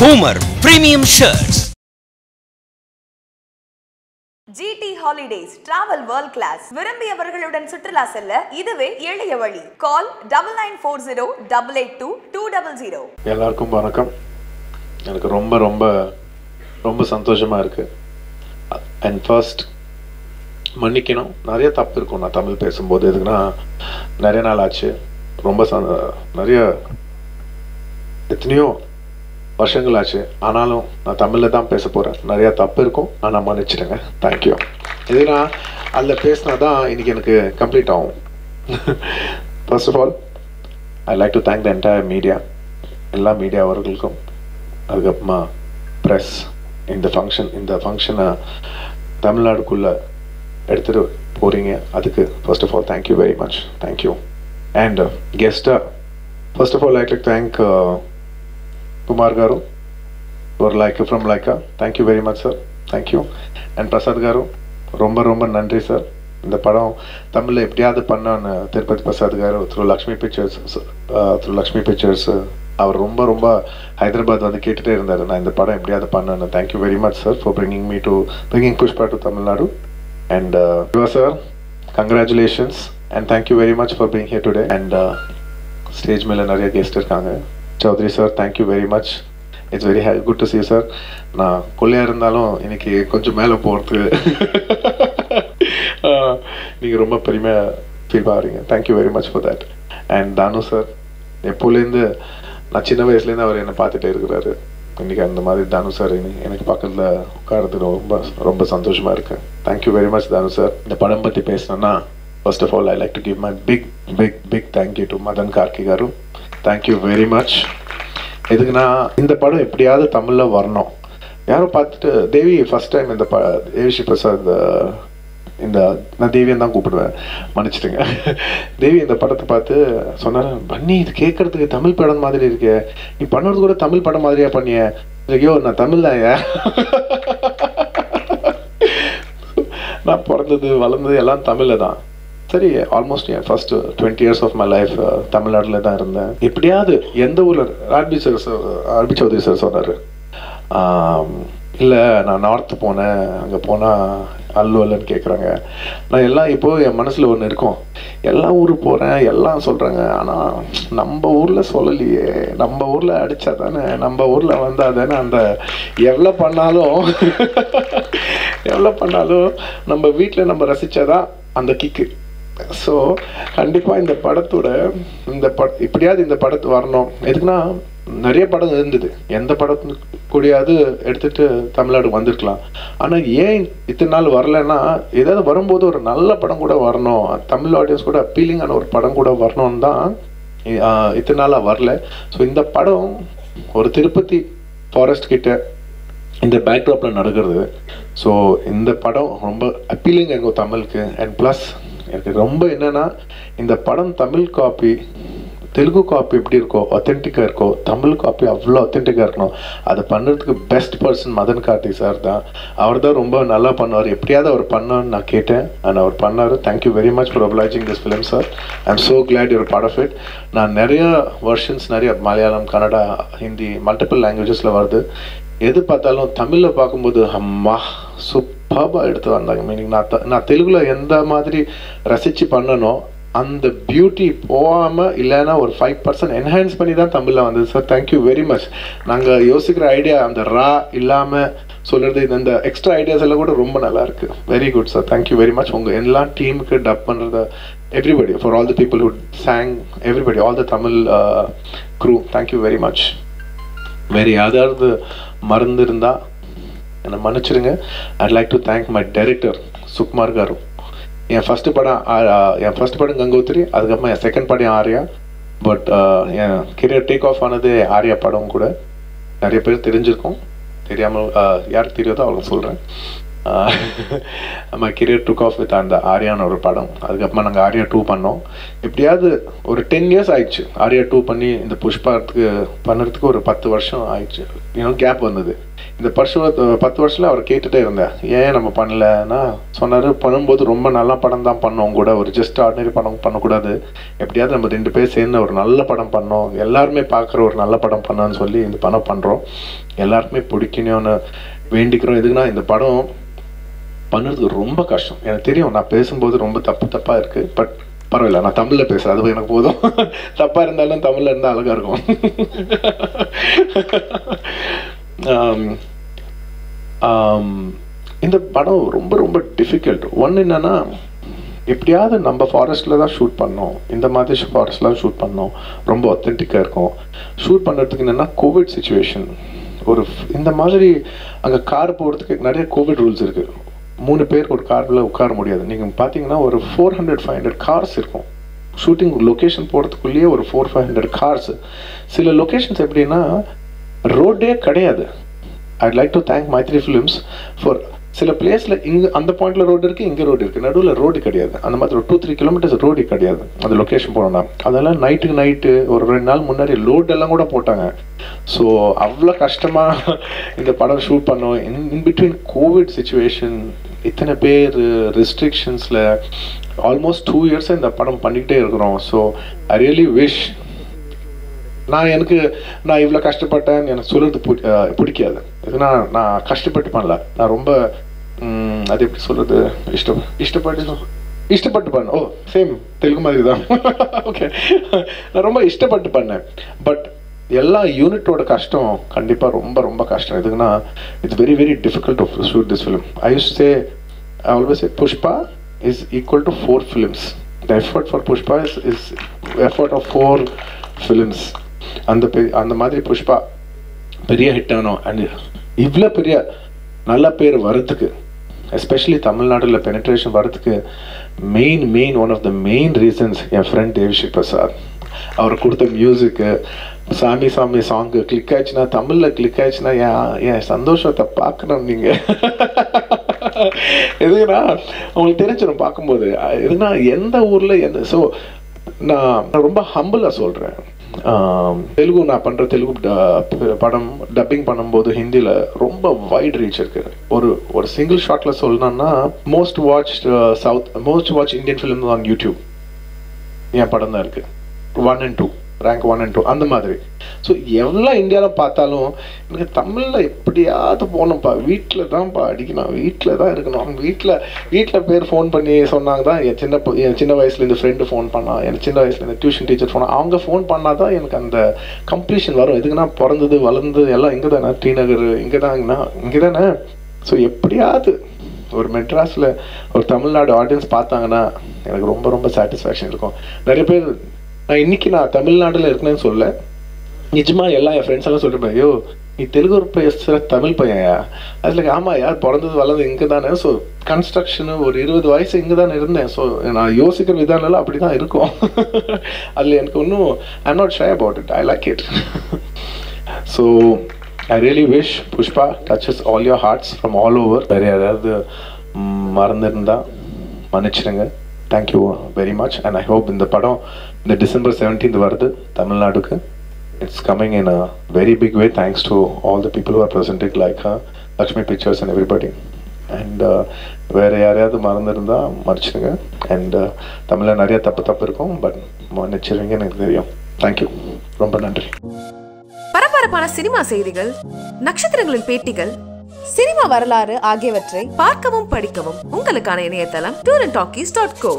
Homer Premium Shirts. GT holidays travel world class விரும்பியவர்களுடன் சுற்றுலா செல்ல இதுவே எளிய வழி. Call double nine four zero double eight two two double zero எல்லாருக்கும் வணக்கம். எனக்கு ரொம்ப ரொம்ப ரொம்ப சந்தோஷமாக இருக்குது அண்ட் ஃபர்ஸ்ட் மன்னிக்கணும். நிறைய தப்பு இருக்கும். நான் தமிழ் பேசும்போது எதுக்குன்னா நிறைய நாள் ஆச்சு. ரொம்ப ச- நிறைய எத்தனையோ வருஷங்கள் ஆச்சு ஆனாலும் நான் தமிழில் தான் பேச போகிறேன் நிறையா தப்பு இருக்கும். ஆனால் மன்னிச்சிடுங்க. தேங்க்யூ எதுனா அதில் பேசினா தான் இன்றைக்கி எனக்கு கம்ப்ளீட் ஆகும். First of all I like to thank the entire media எல்லா மீடியா அவர்களுக்கும். அதுக்கப்புறமா ப்ரெஸ் இந்த ஃபங்க்ஷன் இந்த ஃபங்க்ஷனை தமிழ்நாடுக்குள்ளே எடுத்துகிட்டு போகிறீங்க அதுக்கு first of all thank you very much thank you and கெஸ்ட்டாக first of all I like thank Kumar గారు ஒரு like from Lyca thank you very much sir thank you and Prasad car ரொம்ப ரொம்ப நன்றி சார் இந்த படம் தமிழில் எப்படியாவது பண்ணான்னு Tirupati Prasad car through Lakshmi pictures through Lakshmi pictures அவர் ரொம்ப ரொம்ப ஹைதராபாத் வந்து கேட்டுட்டே இருந்தார் நான் இந்த படம் எப்படியாவது பண்ணேன்னு thank you very much sir for bringing me to bringing Pushpa to Tamil Nadu and Yuva sir congratulations and thank you very much for being here today and stage மேலே நிறைய கெஸ்ட் இருக்காங்க Chowdary sir thank you very much it's very high good to see sir நான் கொள்ளையாக இருந்தாலும் இன்னைக்கு கொஞ்சம் மேலே போகிறது நீங்கள் ரொம்ப பெருமையாக ஃபீல் பண்ணுறீங்க thank you very much for that and Thanu sir எப்போலேருந்து நான் சின்ன வயசுலேருந்து அவர் என்னை பார்த்துட்டே இருக்கிறாரு. இன்னைக்கு அந்த மாதிரி தானு சார் எனக்கு பக்கத்தில் உட்காரது ரொம்ப ரொம்ப சந்தோஷமாக இருக்கு. Thank you very much Thanu sir இந்த படம் பற்றி பேசினேன்னா first of all I like to give my big big big thank you to Madan Karky காரும். தேங்க்யூ வெரி மச் எதுக்குன்னா இந்த படம் எப்படியாவது தமிழில் வரணும். யாரும் பார்த்துட்டு தேவி ஃபஸ்ட் டைம் இந்த ப தேவி பிரசாத் இந்த நான் தேவியன் தான் கூப்பிடுவேன். மன்னிச்சிடுங்க. தேவி இந்த படத்தை பார்த்து சொன்னார் பண்ணி இது கேட்கறதுக்கு தமிழ் படம் மாதிரி இருக்கே. நீ பண்ணுறது கூட தமிழ் படம் மாதிரியா பண்ணிய? ஐயோ நான் தமிழ் தான் நான் பிறந்தது வளர்ந்தது எல்லாம் தமிழில் தான். சரி almost N first twenty years of my life தமிழ்நாட்டில் தான் இருந்தேன். எப்படியாவது எந்த ஊரில் RB sir RB Chowdary sir சொன்னார். இல்லை நான் நார்த்து போனேன் அங்கே போனால் அல்லு அல்லன்னு கேட்குறாங்க நான் எல்லாம் இப்போது என் மனசில் ஒன்று இருக்கும். எல்லா ஊருக்கு போகிறேன் எல்லாம் சொல்கிறாங்க ஆனால் நம்ம ஊரில் சொல்லலையே. நம்ம ஊரில் அடித்தா தானே நம்ம ஊரில் வந்தால் தானே அந்த எவ்வளோ பண்ணாலும் எவ்வளோ பண்ணாலும் நம்ம வீட்டில் நம்ம ரசித்தாதான் அந்த கிக்கு ஸோ கண்டிப்பாக இந்த படத்தோட இந்த பட இப்படியாவது இந்த படத்து வரணும். எதுக்குன்னா நிறைய படம் இருந்தது. எந்த படத்து கூடியாவது எடுத்துட்டு தமிழ்நாடு வந்திருக்கலாம். ஆனால் ஏன் இத்தனை நாள் வரலைன்னா ஏதாவது வரும்போது ஒரு நல்ல படம் கூட வரணும். தமிழ் ஆடியன்ஸ் கூட அப்பீலிங்கான ஒரு படம் கூட வரணும்னு தான் இத்தனை நாளாக வரல. ஸோ இந்த படம் ஒரு திருப்பதி ஃபாரஸ்ட் கிட்ட இந்த பேக்ட்ராப்பில் நடக்கிறது. ஸோ இந்த படம் ரொம்ப அப்பீலிங் எங்கள் தமிழுக்கு. அண்ட் ப்ளஸ் எனக்கு ரொம்ப என்னென்னா இந்த படம் தமிழ் காப்பி தெலுங்கு காப்பி எப்படி இருக்கோ ஒத்தென்டிக்காக இருக்கோ தமிழ் காப்பி அவ்வளோ ஒத்தென்டிக்காக இருக்கணும். அதை பண்ணுறதுக்கு best person Madan Karthik sir தான். அவர் தான் ரொம்ப நல்லா பண்ணுவார். எப்படியாவது அவர் பண்ணான்னு நான் கேட்டேன். அண்ட் அவர் பண்ணார். Thank you very much for obliging this film sir I am so glad your part of it நான் நிறைய வெர்ஷன்ஸ் நிறைய மலையாளம் கன்னடா ஹிந்தி மல்டிபிள் லாங்குவேஜஸில் வருது. எது பார்த்தாலும் தமிழில் பார்க்கும்போது அம்மா சூப்பர்பாக எடுத்து வந்தாங்க. மீனிங் நான் த- நான் தெலுங்குல எந்த மாதிரி ரசித்து பண்ணனோ அந்த பியூட்டி போகாமல் இல்லைன்னா ஒரு ஃபைவ் பர்சன்ட் என்ஹான்ஸ் பண்ணி தான் தமிழில் வந்தது. சார் தேங்க்யூ வெரி மச் நாங்கள் யோசிக்கிற ஐடியா அந்த ரா இல்லாமல் சொல்கிறது இந்த இந்த எக்ஸ்ட்ரா ஐடியாஸ் எல்லாம் கூட ரொம்ப நல்லாயிருக்கு very good sir thank you very much உங்கள் எல்லா டீமுக்கு டப் பண்ணுறத everybody for all the people who'd song everybody all the Tamil crew thank you very much very அதாவது மறந்துருந்தா என்னை மன்னிச்சிடுங்க I'd like to thank my director Sukumar garu N first படம் என் ஃபர்ஸ்ட் படம் கங்கோத்திரி அதுக்கப்புறமா என் செகண்ட் படம் ஆர்யா. பட் என் கெரியர் டேக் ஆஃப் ஆனது ஆர்யா படம் கூட நிறைய பேர் தெரிஞ்சிருக்கும். தெரியாமல் யாருக்கு தெரியாதோ அவங்க சொல்கிறேன் நம்ம கெரியர் டுக் ஆஃப் வித் அந்த ஆரியான்னு ஒரு படம். அதுக்கப்புறமா நாங்கள் ஆரியா டூ பண்ணோம். எப்படியாவது ஒரு டென் இயர்ஸ் ஆயிடுச்சு. ஆரியா டூ பண்ணி இந்த புஷ்பாத்துக்கு பண்ணுறதுக்கு ஒரு பத்து வருஷம் ஆயிடுச்சு. இன்னும் கேப் வந்தது. இந்த பர்ஷ பத்து வருஷத்தில் அவர் கேட்டுகிட்டே இருந்தேன். ஏன் நம்ம பண்ணலன்னா சொன்னார் பண்ணும்போது ரொம்ப நல்ல படம் தான் பண்ணோம் கூட. ஒரு ஜஸ்ட் ஆர்டினரி படம் பண்ணக்கூடாது. எப்படியாவது நம்ம ரெண்டு பேர் சேர்ந்து ஒரு நல்ல படம் பண்ணோம். எல்லாருமே பார்க்குற ஒரு நல்ல படம் பண்ணோன்னு சொல்லி இந்த படம் பண்ணுறோம் எல்லாருக்குமே பிடிக்கணும்னு வேண்டிக்கிறோம். எதுக்குன்னா இந்த படம் பண்ணுறது ரொம்ப கஷ்டம். எனக்கு தெரியும் நான் பேசும்போது ரொம்ப தப்பு தப்பாக இருக்குது பட் பரவாயில்ல நான் தமிழில் பேசுகிறேன் அது எனக்கு போதும். தப்பாக இருந்தாலும் தமிழில் இருந்தால் அழகாக இருக்கும். இந்த படம் ரொம்ப ரொம்ப டிஃபிகல்ட் ஒன்று என்னன்னா எப்படியாவது நம்ம ஃபாரஸ்ட்டில் தான் ஷூட் பண்ணோம். இந்த மாதிரி ஃபாரஸ்ட்லாம் ஷூட் பண்ணோம். ரொம்ப ஒத்தென்டிக்காக இருக்கும். ஷூட் பண்ணுறதுக்கு என்னென்னா கோவிட் சுச்சுவேஷன் ஒரு இந்த மாதிரி அங்கே கார் போகிறதுக்கு நிறைய கோவிட் ரூல்ஸ் இருக்குது மூணு பேர் ஒரு காரில் உட்கார முடியாது. நீங்கள் பார்த்தீங்கன்னா ஒரு four hundred five hundred cars இருக்கும். ஷூட்டிங் லொக்கேஷன் போகிறதுக்குள்ளேயே ஒரு ஃபோர் ஃபைவ் ஹண்ட்ரட் கார்ஸ் சில லொக்கேஷன்ஸ் எப்படின்னா ரோடே கிடையாது. I'd like to thank Mythri films for சில பிளேஸில் இங்கே அந்த பாயிண்ட்ல ரோடு இருக்குது இங்கே ரோடு இருக்குது நடுவில் ரோடு கிடையாது. அந்த மாதிரி ஒரு டூ த்ரீ கிலோமீட்டர்ஸ் ரோடு கிடையாது. அந்த லொக்கேஷன் போனோம்னா. அதெல்லாம் நைட்டுக்கு நைட்டு ஒரு ரெண்டு நாள் முன்னாடி லோட் எல்லாம் கூட போட்டாங்க. ஸோ அவ்வளோ கஷ்டமாக இந்த படம் ஷூட் பண்ணோம். In in between COVID situation இத்தனை பேர் ரெஸ்ட்ரிக்ஷன்ஸில் ஆல்மோஸ்ட் டூ இயர்ஸாக இந்த படம் பண்ணிக்கிட்டே இருக்கிறோம். ஸோ ஐ ரியலி விஷ் நான் எனக்கு நான் இவ்வளோ கஷ்டப்பட்டேன். எனக்கு சொல்கிறது பிடிக்காது. இதுனா நான் கஷ்டப்பட்டு பண்ணல. நான் ரொம்ப அது எப்படி சொல்கிறது இஷ்டம் இஷ்டப்பட்டு இஷ்டப்பட்டு பண்ண ஓ சேம் தெலுங்கு மாதிரி தான் ஓகே நான் ரொம்ப இஷ்டப்பட்டு பண்ணேன். பட் எல்லா யூனிட்டோட கஷ்டம் கண்டிப்பாக ரொம்ப ரொம்ப கஷ்டம். எதுக்குன்னா it's very very difficult to shoot this film I use say I always say Pushpa is equal to four films the effort for Pushpa is is effort of four films அந்த பெ- அந்த மாதிரி புஷ்பா பெரிய ஹிட் ஆனோம். And இவ்வளோ பெரிய நல்ல பேர் வரத்துக்கு எஸ்பெஷலி தமிழ்நாட்டில் பெனிட்ரேஷன் வரத்துக்கு main main one of the main reasons N friend Devi Sri Prasad அவர் கொடுத்த மியூசிக்கு சாமி சாமி சாங்கு கிளிக் ஆச்சுன்னா தமிழில் கிளிக் ஆச்சுன்னா என் என் சந்தோஷத்தை பார்க்கணும் நீங்கள் எதுக்குன்னா உங்களுக்கு தெரிஞ்சிடும் பார்க்கும்போது. எதுனா எந்த ஊரில் எந்த ஸோ நான் நான் ரொம்ப ஹம்பிளாக சொல்கிறேன் தெலுங்கு நான் பண்ணுற தெலுங்கு ட- படம் டப்பிங் பண்ணும்போது ஹிந்தியில் ரொம்ப வைட் ரீச் இருக்கு. ஒரு ஒரு சிங்கிள் ஷாட்டில் சொல்லணும்னா most watch south most watch Indian film on YouTube என் படம் தான் இருக்குது one and two rank one and two அந்த மாதிரி. ஸோ எவ்வளோ இந்தியாவில் பார்த்தாலும் எனக்கு தமிழில் எப்படியாவது போகணும்ப்பா வீட்டில் தான்ப்பா அடிக்கணும். வீட்டில் தான் இருக்கணும். வீட்டில் வீட்டில் பேர் ஃபோன் பண்ணி சொன்னாங்க தான் என் சின்ன என் சின்ன வயசுலேருந்து ஃப்ரெண்டு ஃபோன் பண்ணான் என் சின்ன வயசுலேருந்து டியூஷன் டீச்சர் ஃபோன் அவங்க ஃபோன் பண்ணால் தான் எனக்கு அந்த கம்ப்ளீஷன் வரும். எதுக்குன்னா பிறந்தது வளர்ந்தது எல்லாம் இங்கே தானே. ஸ்ரீநகர் இங்கே தாங்கண்ணா இங்கே தானே. ஸோ எப்படியாவது ஒரு மெட்ராஸில் ஒரு தமிழ்நாடு ஆடியன்ஸ் பார்த்தாங்கன்னா எனக்கு ரொம்ப ரொம்ப சாட்டிஸ்ஃபேக்ஷன் இருக்கும். நிறைய பேர் நான் இன்னைக்கு நான் தமிழ்நாட்டில் இருக்கேன்னு சொல்ல நிஜமா எல்லாம் என் ஃப்ரெண்ட்ஸ் எல்லாம் சொல்லிருப்பேன் ஐயோ நீ தெலுங்கு பேசுகிற தமிழ் பையன்யா? அதில் ஆமாம் யார் பிறந்தது வளர்ந்தது இங்கே தானே ஸோ கன்ஸ்ட்ரக்ஷனு ஒரு இருபது வயசு இங்கே தானே இருந்தேன். ஸோ நான் யோசிக்கிற விதானெல்லாம் அப்படி தான் இருக்கும். அதில் எனக்கு ஒன்றும் I not shy about it I like it so I really wish Pushpa touches all your hearts from all over வேறு யாராவது மறந்துருந்தா மன்னிச்சிடுங்க thank you very much and I hope இந்த படம் இந்த டிசம்பர் செவன்டீன்த் வருது தமிழ்நாடுக்கு. It's coming in a very big way thanks to all the people are presented like Lakshmi pictures and everybody and வேறு யாரையாவது மறந்துருந்தா மறைச்சிடுங்க அண்ட் uh, தமிழில் நிறைய தப்பு தப்பு இருக்கும் பட் மன்னிச்சிருவீங்கன்னு எனக்கு தெரியும். தேங்க்யூ ரொம்ப நன்றி. பரபரப்பான சினிமா செய்திகள் நட்சத்திரங்களின் பேட்டிகள் சினிமா வரலாறு ஆகியவற்றை பார்க்கவும் படிக்கவும் உங்களுக்கான இணையதளம் tour and talkies dot co